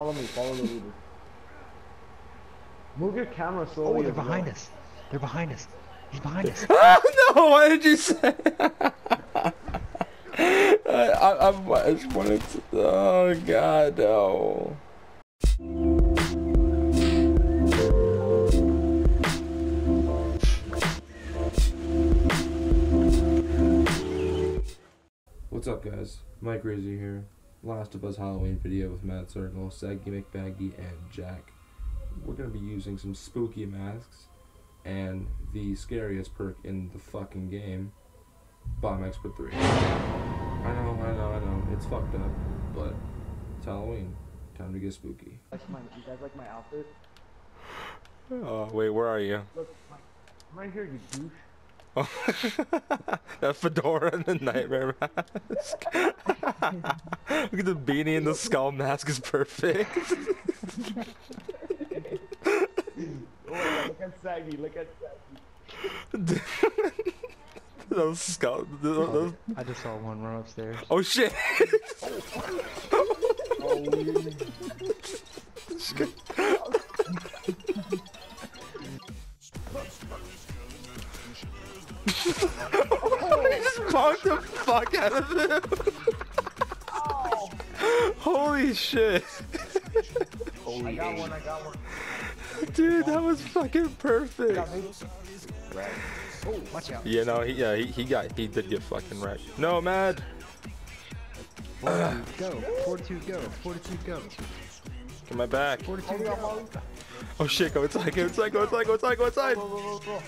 Follow me, follow the leader. Move your camera slowly. Oh, they're as well. behind us. They're behind us. He's behind us. Ah, no, why did you say? I, I, I'm- just wanted to. Oh God, no. What's up, guys? Mike Rizzy here. Last of Us Halloween video with Mad Circle, Saggy McBaggy, and Jack. We're gonna be using some spooky masks and the scariest perk in the fucking game, Bomb Expert 3. I know, I know, I know, it's fucked up, but it's Halloween. Time to get spooky. Like my, you guys like my outfit? Oh, wait, where are you? Look, my, I'm right here, you douche. that fedora and the nightmare mask. Look at the beanie and the skull mask is perfect. Oh, look at Saggy, look at Saggy. those skull. Those, those- I just saw one run upstairs. oh shit! Oh, just the fuck out of him. Oh. Holy shit. I got one, I got one. Dude, that was fucking perfect. Oh, watch out. Yeah, no, he, yeah, he, he got, he did get fucking wrecked. No, mad. Fortitude, go. Fortitude, go. Fortitude, go. Get my back. Fortitude, Molly, go. Oh shit, go inside, go inside, go inside, go inside, go inside. Go, go, go, go.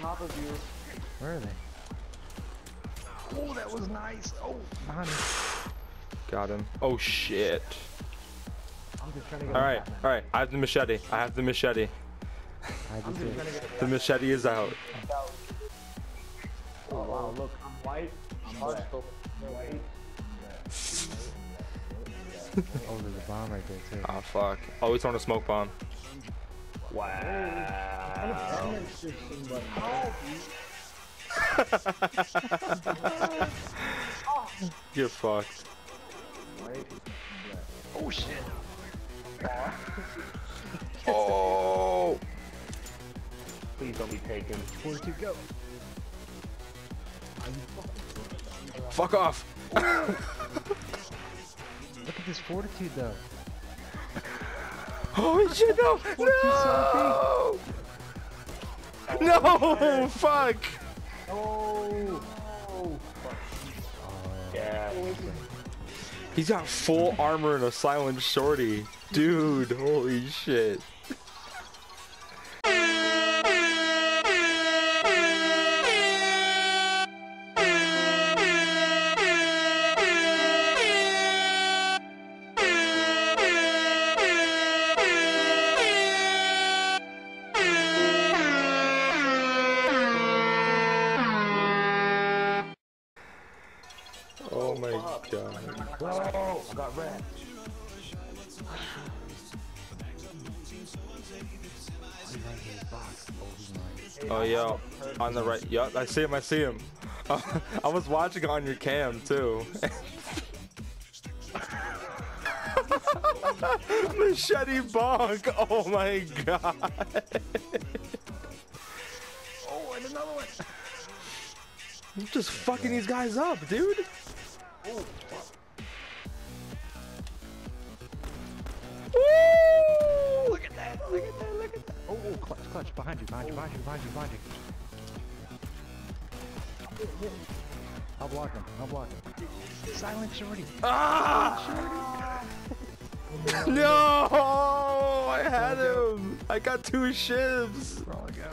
Top of you. Where are they? Oh, that was nice. Oh, behind me. Got him. Oh shit. I'm just trying to get Alright, alright, I have the machete. I have the machete. I just just did. trying to get The machete is out. Oh wow, look, I'm white. I'm black. White. Oh, there's a bomb right there, too. Oh fuck. Oh, he's throwing a smoke bomb. Wow. You're fucked. Oh, shit. Oh! Please don't be taken. Fortitude, go. Fuck off! Look at this fortitude, though. Holy shit, no! No! No! Fuck! Oh. Oh. Yeah. He's got full armor and a silent shorty. Dude, holy shit. Oh my god. Oh, I got red. Oh, yo, on the right. Yup, I see him, I see him. I was watching on your cam, too. Machete bonk! Oh my god! Oh, and another one. I'm just fucking these guys up, dude! Woo! Look at that. Look at that. Look at that. Oh, oh, clutch, clutch. Behind you, behind you, behind you, behind you, behind you. I'll block him. I'll block him. Silent shorty. Ah! No! I had him! I got two shivs! Wrong go.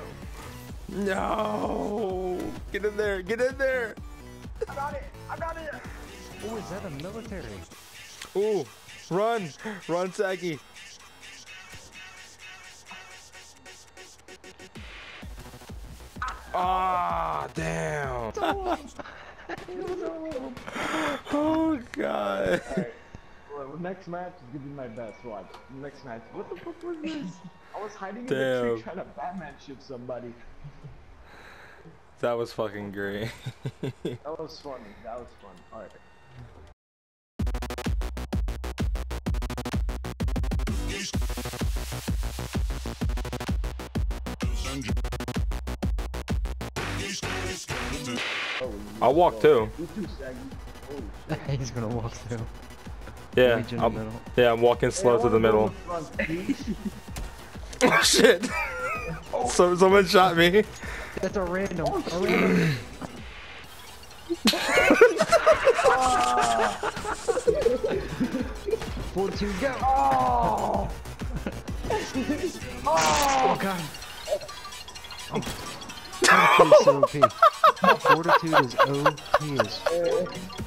No! Get in there! Get in there! I got it. I got it. Oh, is that a military? Ooh! Run! Run, Saki! Ah, damn! oh god! Well, next match is gonna be my best. Watch. Next match. What the fuck was this? I was hiding in the tree trying to Batman shoot somebody. That was fucking great. That was funny. That was fun. Alright. I'll walk too. You too, Saggy. Shit. He's gonna walk too. Yeah, Meet you in the I'm, yeah, I'm walking slow Hey, to the I wanna go middle. Oh shit! so someone shot me. That's a random. A random. Fortitude, go! Oh! Oh oh god! Oh. Fortitude is OP. Fortitude is OP